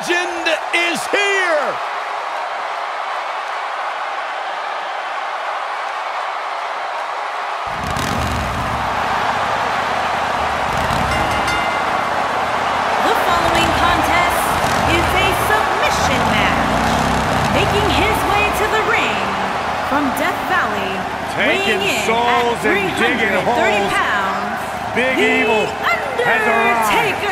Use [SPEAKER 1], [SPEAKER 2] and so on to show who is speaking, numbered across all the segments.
[SPEAKER 1] legend is here!
[SPEAKER 2] The following contest is a submission match. Making his way to the ring from Death Valley,
[SPEAKER 3] Taking souls
[SPEAKER 2] at
[SPEAKER 3] and digging
[SPEAKER 2] 330
[SPEAKER 3] holes.
[SPEAKER 2] pounds,
[SPEAKER 3] Big
[SPEAKER 2] The
[SPEAKER 3] Evil has arrived.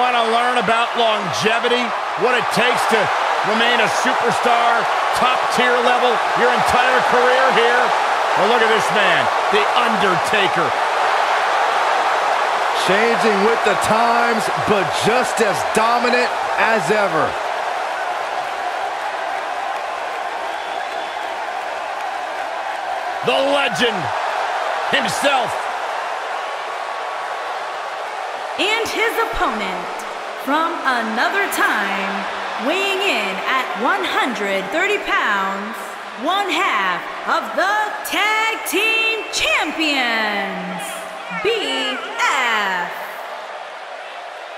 [SPEAKER 1] Want to learn about longevity? What it takes to remain a superstar, top tier level, your entire career here? Well, look at this man, The Undertaker.
[SPEAKER 4] Changing with the times, but just as dominant as ever.
[SPEAKER 1] The legend himself.
[SPEAKER 2] And his opponent from another time, weighing in at 130 pounds, one half of the Tag Team Champions, BF.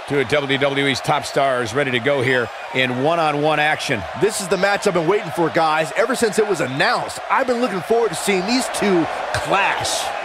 [SPEAKER 1] Two of WWE's top stars ready to go here in one-on-one action.
[SPEAKER 4] This is the match I've been waiting for, guys. Ever since it was announced, I've been looking forward to seeing these two clash.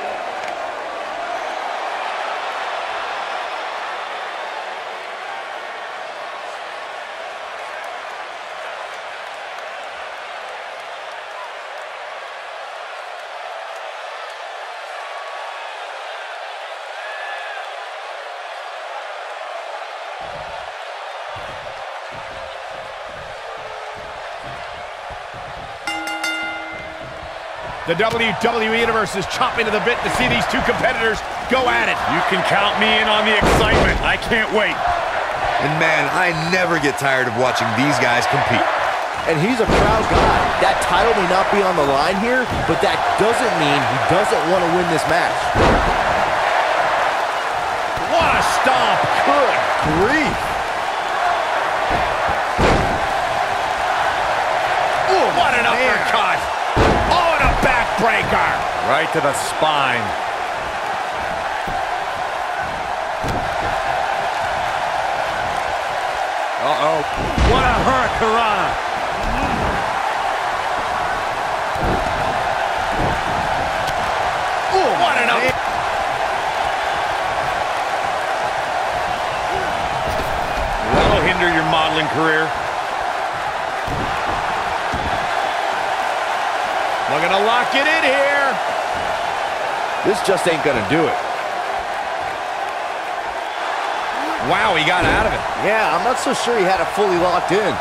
[SPEAKER 1] The WWE Universe is chomping to the bit to see these two competitors go at it.
[SPEAKER 3] You can count me in on the excitement. I can't wait.
[SPEAKER 5] And man, I never get tired of watching these guys compete.
[SPEAKER 4] And he's a proud guy. That title may not be on the line here, but that doesn't mean he doesn't want to win this match.
[SPEAKER 1] What a stomp.
[SPEAKER 4] Good grief.
[SPEAKER 1] Backbreaker.
[SPEAKER 3] Right to the spine. Uh-oh. What a hurricanrana.
[SPEAKER 1] Ooh, what an up.
[SPEAKER 3] That'll hinder your modeling career.
[SPEAKER 1] Looking to lock it in here.
[SPEAKER 4] This just ain't gonna do it.
[SPEAKER 1] Wow, he got out of it.
[SPEAKER 4] Yeah, I'm not so sure he had it fully locked in.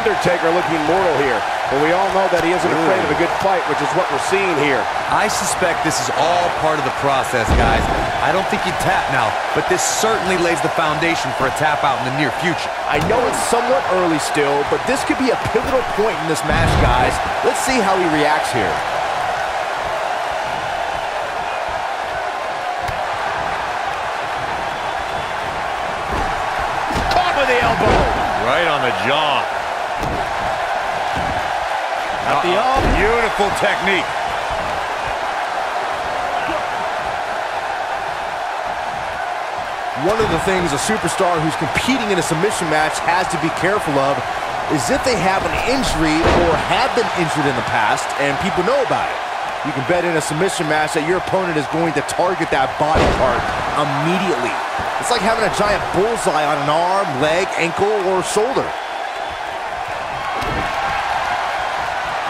[SPEAKER 4] Undertaker looking mortal here, but we all know that he isn't afraid of a good fight, which is what we're seeing here.
[SPEAKER 5] I suspect this is all part of the process, guys. I don't think you tap now, but this certainly lays the foundation for a tap out in the near future.
[SPEAKER 4] I know it's somewhat early still, but this could be a pivotal point in this match, guys. Let's see how he reacts here.
[SPEAKER 1] Caught with the elbow.
[SPEAKER 3] Right on the jaw.
[SPEAKER 1] Got the
[SPEAKER 3] Uh-oh.
[SPEAKER 1] arm.
[SPEAKER 3] Beautiful technique.
[SPEAKER 4] One of the things a superstar who's competing in a submission match has to be careful of is if they have an injury or have been injured in the past and people know about it. You can bet in a submission match that your opponent is going to target that body part immediately. It's like having a giant bullseye on an arm, leg, ankle, or shoulder.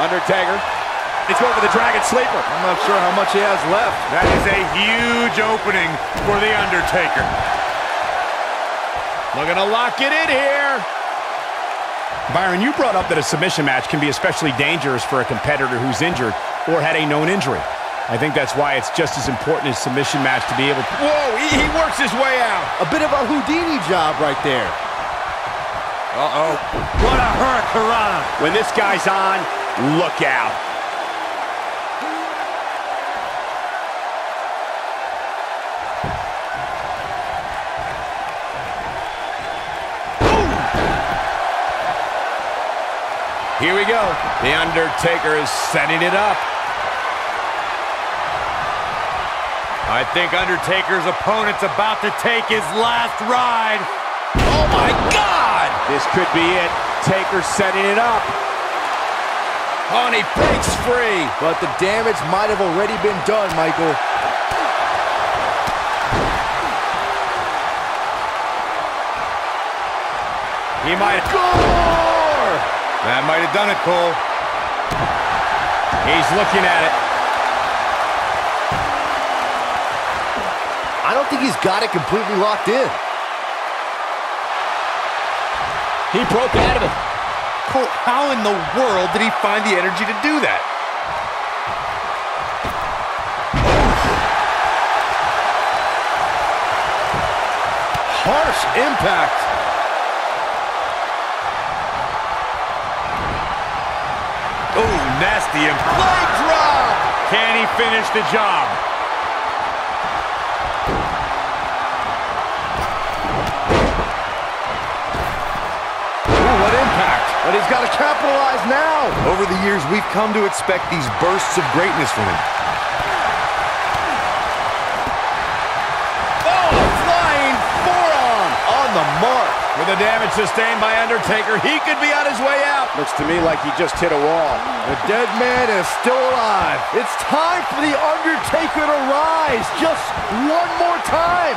[SPEAKER 1] Undertaker. He's going for the Dragon Sleeper.
[SPEAKER 4] I'm not sure how much he has left.
[SPEAKER 3] That is a huge opening for The Undertaker.
[SPEAKER 1] Looking to lock it in here. Byron, you brought up that a submission match can be especially dangerous for a competitor who's injured or had a known injury. I think that's why it's just as important as submission match to be able to...
[SPEAKER 3] Whoa, he, he works his way out.
[SPEAKER 4] A bit of a Houdini job right there.
[SPEAKER 3] Uh-oh. What a hurricanrana.
[SPEAKER 1] When this guy's on, look out. Here we go. The Undertaker is setting it up.
[SPEAKER 3] I think Undertaker's opponent's about to take his last ride. Oh, my God!
[SPEAKER 1] This could be it. Taker setting it up. Oh, and he breaks free.
[SPEAKER 4] But the damage might have already been done, Michael.
[SPEAKER 1] He might...
[SPEAKER 4] Gore!
[SPEAKER 3] That might have done it, Cole.
[SPEAKER 1] He's looking at it.
[SPEAKER 4] I don't think he's got it completely locked in.
[SPEAKER 1] He broke out of it.
[SPEAKER 5] Cole, how in the world did he find the energy to do that?
[SPEAKER 4] Harsh impact.
[SPEAKER 3] Oh, nasty impact.
[SPEAKER 4] Leg drop!
[SPEAKER 3] Can he finish the job?
[SPEAKER 4] Got to capitalize now.
[SPEAKER 5] Over the years, we've come to expect these bursts of greatness from him.
[SPEAKER 4] Oh, flying forearm on the mark.
[SPEAKER 1] With the damage sustained by Undertaker, he could be on his way out.
[SPEAKER 4] Looks to me like he just hit a wall. The dead man is still alive. It's time for The Undertaker to rise just one more time.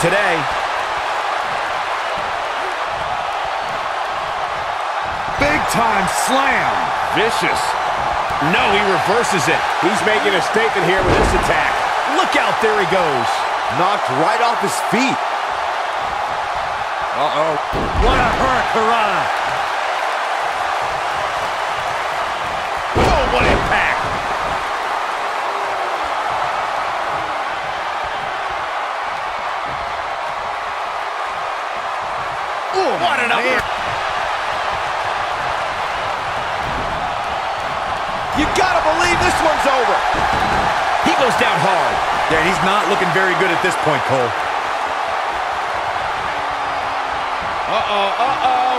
[SPEAKER 1] Today.
[SPEAKER 3] Big time slam.
[SPEAKER 1] Vicious. No, he reverses it. He's making a statement here with this attack. Look out, there he goes.
[SPEAKER 4] Knocked right off his feet.
[SPEAKER 3] Uh-oh. What a hurricanrana.
[SPEAKER 1] Oh, what impact.
[SPEAKER 4] Ooh,
[SPEAKER 1] What an upper.
[SPEAKER 4] You gotta believe this one's over.
[SPEAKER 1] He goes down hard.
[SPEAKER 5] Yeah, he's not looking very good at this point, Cole.
[SPEAKER 1] Uh-oh, uh-oh.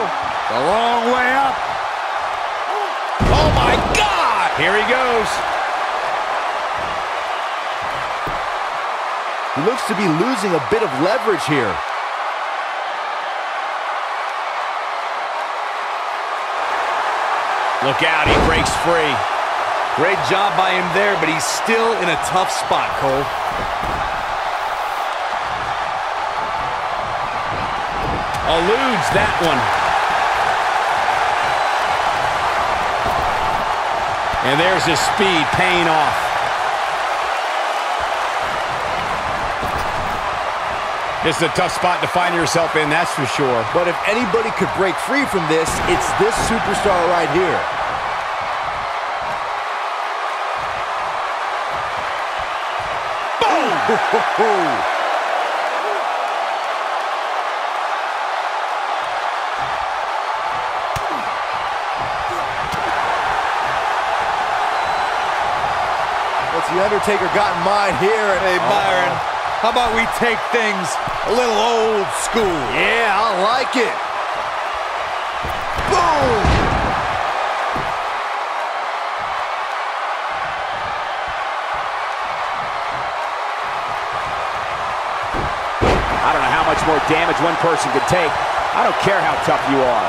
[SPEAKER 3] The long way up.
[SPEAKER 1] Oh, my God. Here he goes.
[SPEAKER 4] He looks to be losing a bit of leverage here.
[SPEAKER 1] Look out, he breaks free.
[SPEAKER 5] Great job by him there, but he's still in a tough spot, Cole.
[SPEAKER 1] Eludes that one. And there's his speed paying off. This is a tough spot to find yourself in, that's for sure.
[SPEAKER 4] But if anybody could break free from this, it's this superstar right here. What's The Undertaker got in mind here?
[SPEAKER 5] Hey, uh-huh. Byron, how about we take things a little old school?
[SPEAKER 4] Yeah, I like it.
[SPEAKER 1] damage one person could take. I don't care how tough you are.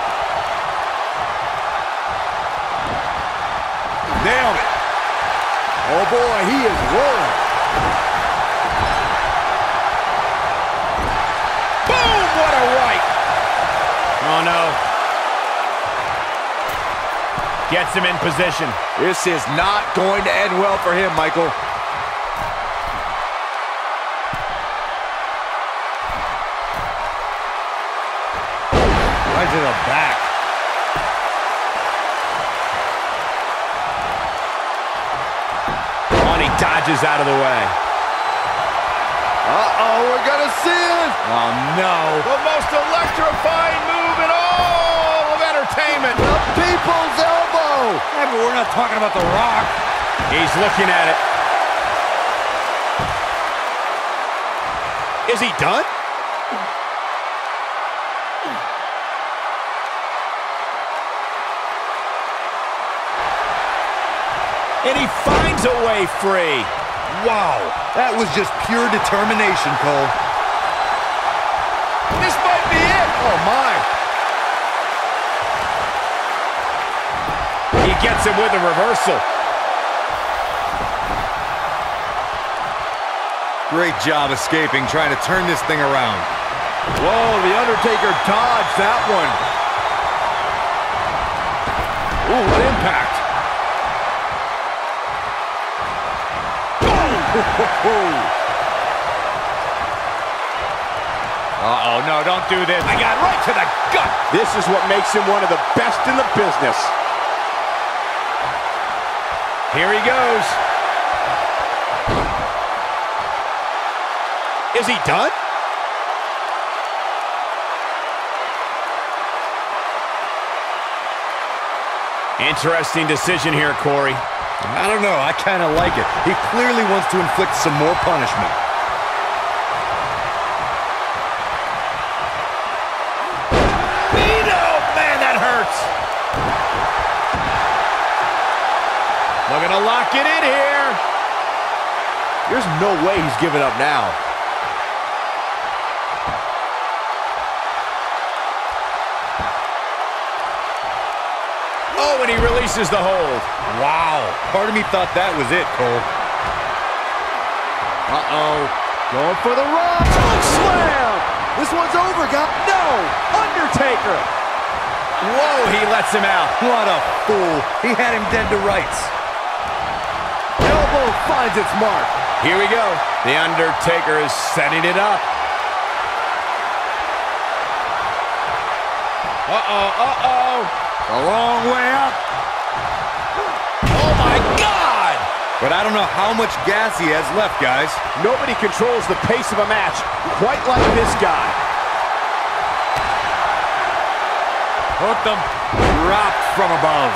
[SPEAKER 3] Nailed it.
[SPEAKER 4] Oh boy, he is rolling. Boom, what a right.
[SPEAKER 1] Oh no. Gets him in position.
[SPEAKER 4] This is not going to end well for him, Michael.
[SPEAKER 3] To the back.
[SPEAKER 1] He dodges out of the way.
[SPEAKER 4] Uh-oh, we're gonna see it!
[SPEAKER 3] Oh, no.
[SPEAKER 1] The most electrifying move in all of entertainment.
[SPEAKER 4] The people's elbow!
[SPEAKER 3] Yeah, but we're not talking about The Rock.
[SPEAKER 1] He's looking at it. Is he done? And he finds a way free.
[SPEAKER 5] Wow, that was just pure determination, Cole.
[SPEAKER 1] This might be it.
[SPEAKER 4] Oh, my.
[SPEAKER 1] He gets him with a reversal.
[SPEAKER 5] Great job escaping, trying to turn this thing around.
[SPEAKER 4] Whoa, The Undertaker dodged that one. Ooh, what impact.
[SPEAKER 1] Uh-oh, no, don't do this. I got right to the gut. This is what makes him one of the best in the business. Here he goes. Is he done? Interesting decision here, Corey.
[SPEAKER 5] I don't know, I kind of like it. He clearly wants to inflict some more punishment.
[SPEAKER 1] Vito! Man, that hurts. Looking to lock it in here.
[SPEAKER 4] There's no way he's giving up now.
[SPEAKER 1] Oh, and he releases the hold.
[SPEAKER 5] Wow, part of me thought that was it, Cole.
[SPEAKER 4] Uh-oh. Going for the run. Slam! This one's over, guys. No! Undertaker!
[SPEAKER 1] Whoa, he lets him out.
[SPEAKER 5] What a fool. He had him dead to rights.
[SPEAKER 4] Elbow finds its mark.
[SPEAKER 1] Here we go. The Undertaker is setting it up. Uh-oh, uh-oh.
[SPEAKER 5] A long way up.
[SPEAKER 1] Oh, my God!
[SPEAKER 5] But I don't know how much gas he has left, guys.
[SPEAKER 4] Nobody controls the pace of a match quite like this guy.
[SPEAKER 1] Hooked him.
[SPEAKER 5] Dropped from above.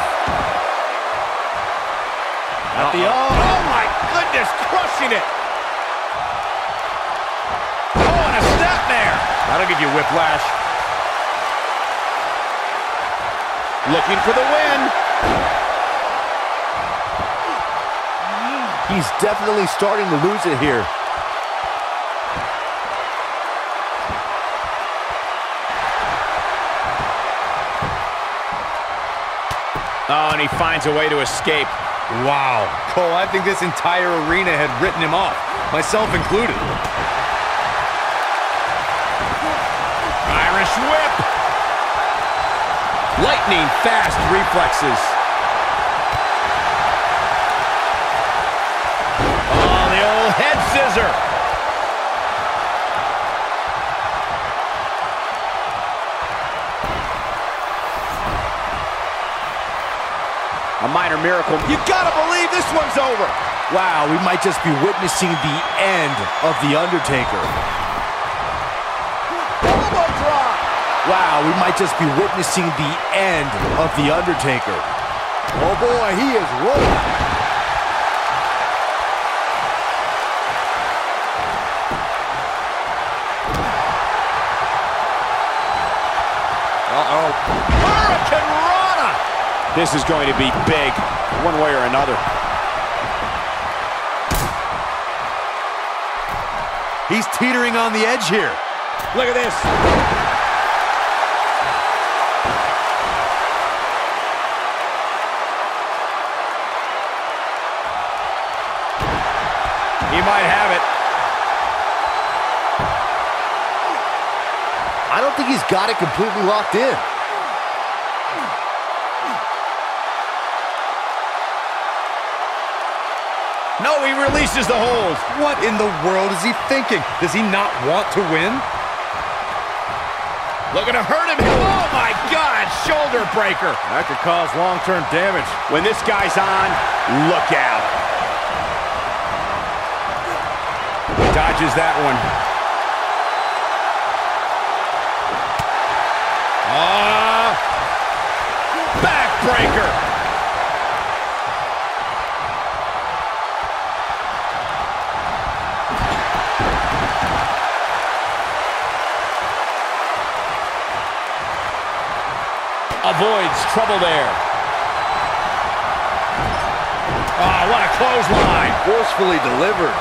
[SPEAKER 1] At the oh, oh my goodness, crushing it. Oh, and a step there. That'll give you whiplash. Looking for the win.
[SPEAKER 4] He's definitely starting to lose it here.
[SPEAKER 1] Oh, and he finds a way to escape.
[SPEAKER 5] Wow. Cole, I think this entire arena had written him off, myself included.
[SPEAKER 1] Lightning fast reflexes. Oh, the old head scissor. A minor miracle. You gotta believe this one's over.
[SPEAKER 4] Wow, we might just be witnessing the end of The Undertaker. Wow, we might just be witnessing the end of The Undertaker. Oh boy, he is rolling.
[SPEAKER 1] Uh-oh. Hurricane Rana! This is going to be big, one way or another.
[SPEAKER 5] He's teetering on the edge here.
[SPEAKER 1] Look at this.
[SPEAKER 4] Think he's got it completely locked in.
[SPEAKER 1] No, he releases the hold.
[SPEAKER 5] What in the world is he thinking? Does he not want to win?
[SPEAKER 1] Looking to hurt him. Oh, my God. Shoulder breaker.
[SPEAKER 4] That could cause long-term damage.
[SPEAKER 1] When this guy's on, look out. Dodges that one. Ah. Backbreaker. Avoids trouble there. Oh, what a clothesline.
[SPEAKER 4] Forcefully delivered.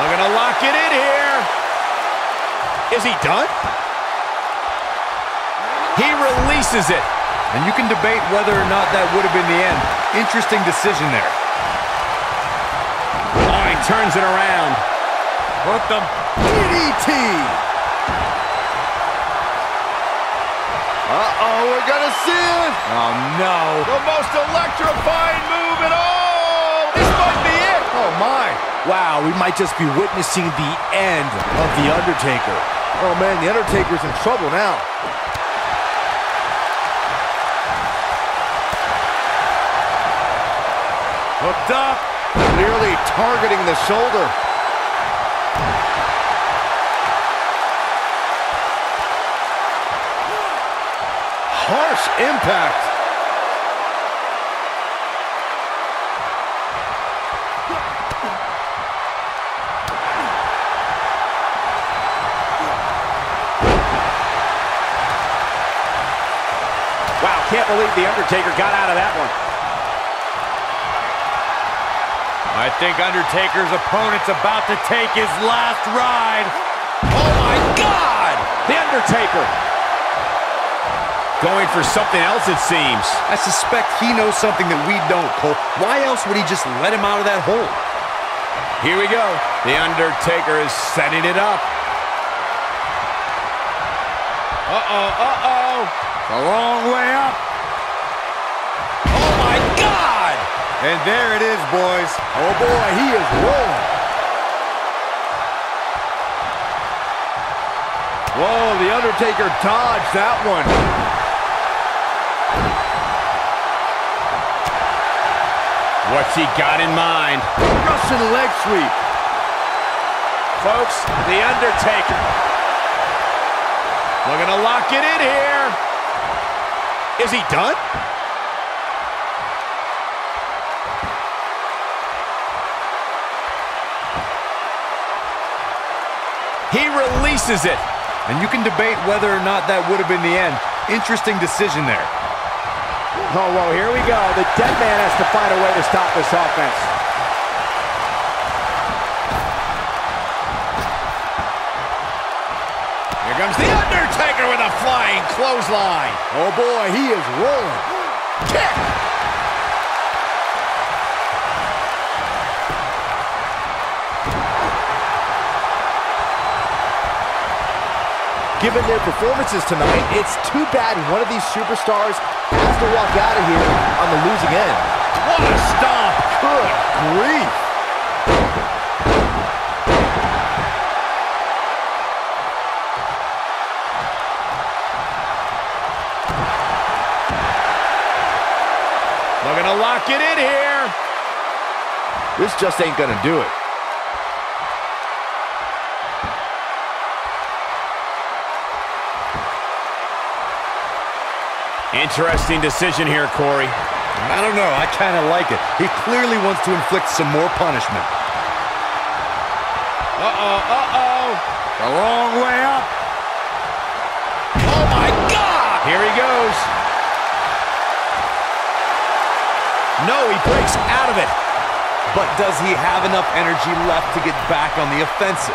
[SPEAKER 1] Looking to lock it in here. Is he done? He releases it.
[SPEAKER 5] And you can debate whether or not that would have been the end. Interesting decision there.
[SPEAKER 1] Oh, he turns it around.
[SPEAKER 5] What the...
[SPEAKER 4] DDT! Uh-oh, we're gonna see it!
[SPEAKER 5] Oh, no.
[SPEAKER 1] The most electrifying move at all!
[SPEAKER 4] My. Wow, we might just be witnessing the end of The Undertaker. Oh, man, The Undertaker's in trouble now.
[SPEAKER 1] Hooked up.
[SPEAKER 4] Clearly targeting the shoulder. Harsh impact.
[SPEAKER 1] Can't believe The Undertaker got out of that one.
[SPEAKER 3] I think Undertaker's opponent's about to take his last ride.
[SPEAKER 1] Oh, my God! The Undertaker. Going for something else, it seems.
[SPEAKER 5] I suspect he knows something that we don't, Cole. Why else would he just let him out of that hole?
[SPEAKER 1] Here we go. The Undertaker is setting it up. Uh-oh, uh-oh.
[SPEAKER 3] The wrong way up.
[SPEAKER 5] And there it is, boys.
[SPEAKER 4] Oh, boy, he is rolling. Whoa, The Undertaker dodged that one.
[SPEAKER 1] What's he got in mind?
[SPEAKER 4] Russian leg sweep.
[SPEAKER 1] Folks, The Undertaker. Looking to lock it in here. Is he done? He releases it.
[SPEAKER 5] And you can debate whether or not that would have been the end. Interesting decision there.
[SPEAKER 1] Oh, whoa, here we go. The dead man has to find a way to stop this offense. Here comes The Undertaker with a flying clothesline.
[SPEAKER 4] Oh, boy, he is rolling.
[SPEAKER 1] Kick!
[SPEAKER 4] Given their performances tonight, it's too bad one of these superstars has to walk out of here on the losing end.
[SPEAKER 1] What a stomp!
[SPEAKER 4] Good grief.
[SPEAKER 1] Looking to lock it in here.
[SPEAKER 4] This just ain't gonna do it.
[SPEAKER 1] Interesting decision here, Corey.
[SPEAKER 5] I don't know. I kind of like it. He clearly wants to inflict some more punishment.
[SPEAKER 1] Uh-oh, uh-oh.
[SPEAKER 3] The wrong way up.
[SPEAKER 1] Oh, my God! Here he goes. No, he breaks out of it.
[SPEAKER 5] But does he have enough energy left to get back on the offensive?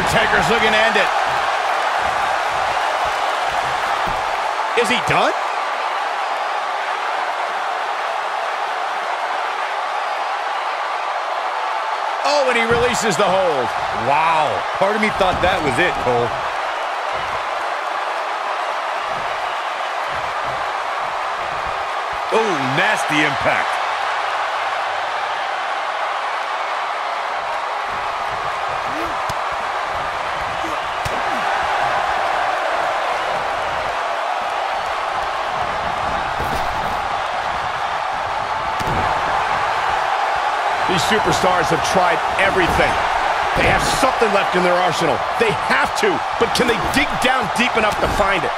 [SPEAKER 1] Undertaker's looking to end it. Is he done? Oh, and he releases the hold.
[SPEAKER 5] Wow. Part of me thought that was it, Cole. Oh, nasty impact.
[SPEAKER 1] These superstars have tried everything. They have something left in their arsenal. They have to, but can they dig down deep enough to find it?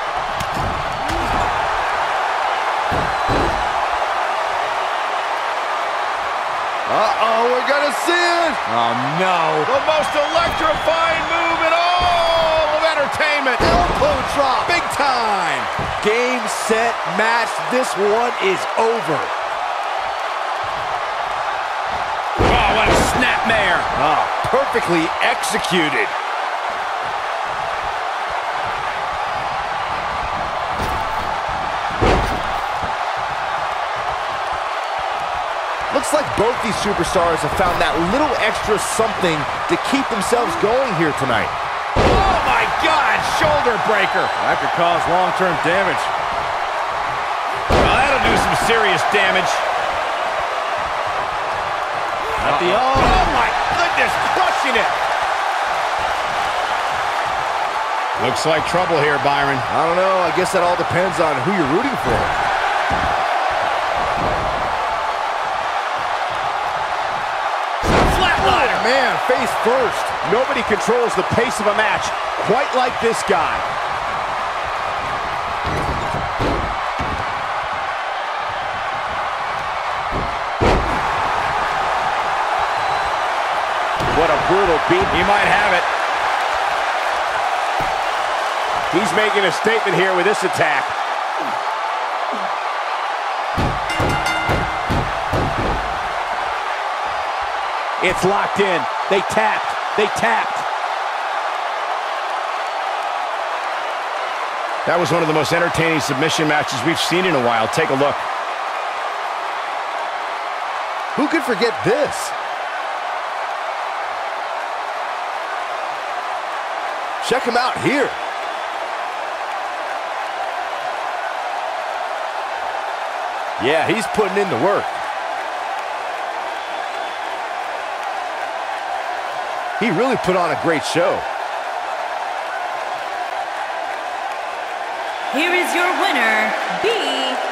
[SPEAKER 4] Uh-oh, we're gonna see it!
[SPEAKER 5] Oh, no.
[SPEAKER 1] The most electrifying move in all of entertainment.
[SPEAKER 4] Elbow drop!
[SPEAKER 1] Big time.
[SPEAKER 4] Game, set, match. This one is over.
[SPEAKER 1] Snapmare.
[SPEAKER 4] Ah, perfectly executed. Looks like both these superstars have found that little extra something to keep themselves going here tonight.
[SPEAKER 1] Oh, my God. Shoulder breaker.
[SPEAKER 4] That could cause long-term damage.
[SPEAKER 1] Well, that'll do some serious damage.
[SPEAKER 4] At the
[SPEAKER 1] Oh,
[SPEAKER 4] oh.
[SPEAKER 1] my goodness. Crushing it. Looks like trouble here, Byron.
[SPEAKER 4] I don't know. I guess that all depends on who you're rooting for.
[SPEAKER 1] Flatliner.
[SPEAKER 4] Oh, man, face first.
[SPEAKER 1] Nobody controls the pace of a match quite like this guy. Brutal beat. He might have it. He's making a statement here with this attack. It's locked in. They tapped. They tapped. That was one of the most entertaining submission matches we've seen in a while. Take a look.
[SPEAKER 4] Who could forget this? Check him out here. Yeah, he's putting in the work. He really put on a great show.
[SPEAKER 2] Here is your winner, BF